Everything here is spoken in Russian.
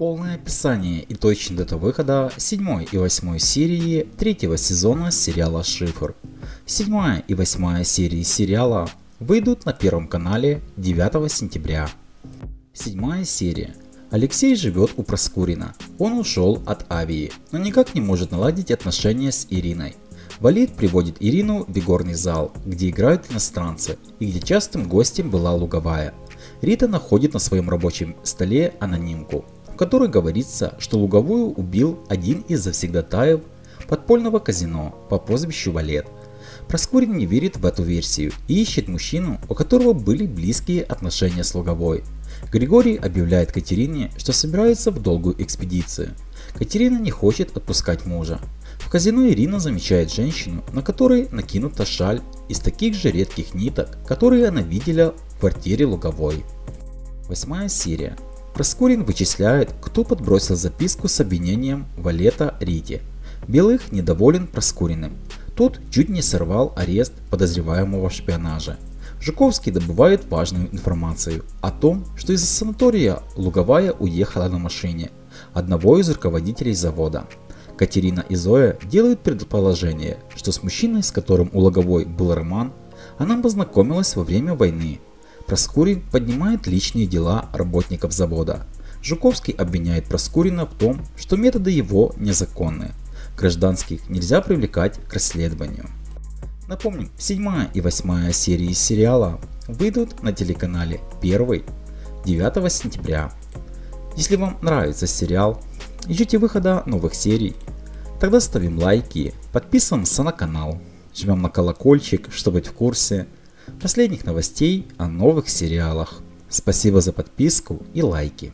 Полное описание и точная дата выхода 7 и 8 серии третьего сезона сериала «Шифр». 7 и 8 серии сериала выйдут на первом канале 9 сентября. Седьмая серия. Алексей живет у Проскурина. Он ушел от Авии, но никак не может наладить отношения с Ириной. Валид приводит Ирину в игорный зал, где играют иностранцы, и где частым гостем была Луговая. Рита находит на своем рабочем столе анонимку, которой говорится, что Луговую убил один из завсегдатаев подпольного казино по прозвищу Валет. Проскурин не верит в эту версию и ищет мужчину, у которого были близкие отношения с Луговой. Григорий объявляет Катерине, что собирается в долгую экспедицию. Катерина не хочет отпускать мужа, в казино Ирина замечает женщину, на которой накинута шаль из таких же редких ниток, которые она видела в квартире Луговой. Восьмая серия. Проскурин вычисляет, кто подбросил записку с обвинением Валета Рите. Белых недоволен Проскуриным. Тот чуть не сорвал арест подозреваемого в шпионаже. Жуковский добывает важную информацию о том, что из санатория Луговая уехала на машине одного из руководителей завода. Катерина и Зоя делают предположение, что с мужчиной, с которым у Логовой был роман, она познакомилась во время войны. Проскурин поднимает личные дела работников завода. Жуковский обвиняет Проскурина в том, что методы его незаконны. Гражданских нельзя привлекать к расследованию. Напомним, 7 и 8 серии сериала выйдут на телеканале 1 9 сентября. Если вам нравится сериал, ищите выхода новых серий Тогда ставим лайки, подписываемся на канал, жмем на колокольчик, чтобы быть в курсе последних новостей о новых сериалах. Спасибо за подписку и лайки.